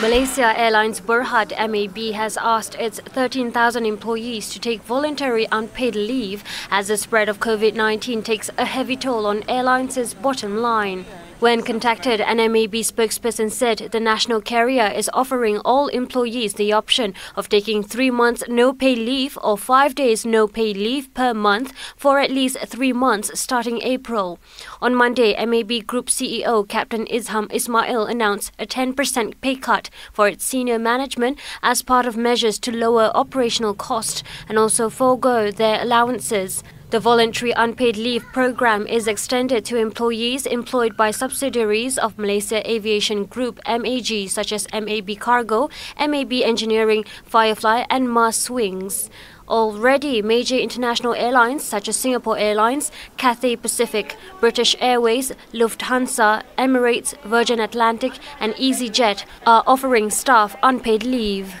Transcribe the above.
Malaysia Airlines Berhad MAB has asked its 13,000 employees to take voluntary unpaid leave as the spread of COVID 19 takes a heavy toll on airlines' bottom line. When contacted, an spokesperson said the national carrier is offering all employees the option of taking three months no pay leave or five days no pay leave per month for at least three months starting April. On Monday, MAB Group CEO Captain Izham Ismail announced a 10% pay cut for its senior management as part of measures to lower operational costs and also forego their allowances. The voluntary unpaid leave program is extended to employees employed by subsidiaries of Malaysia Aviation Group MAG such as MAB Cargo, MAB Engineering, Firefly and MASwings. Already, major international airlines such as Singapore Airlines, Cathay Pacific, British Airways, Lufthansa, Emirates, Virgin Atlantic and EasyJet are offering staff unpaid leave.